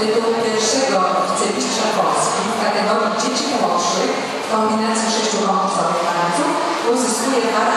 tytuł pierwszego wicemistrza Polski w kategorii dzieci młodszych w kombinacji sześciu konkursowych tańców uzyskuje parę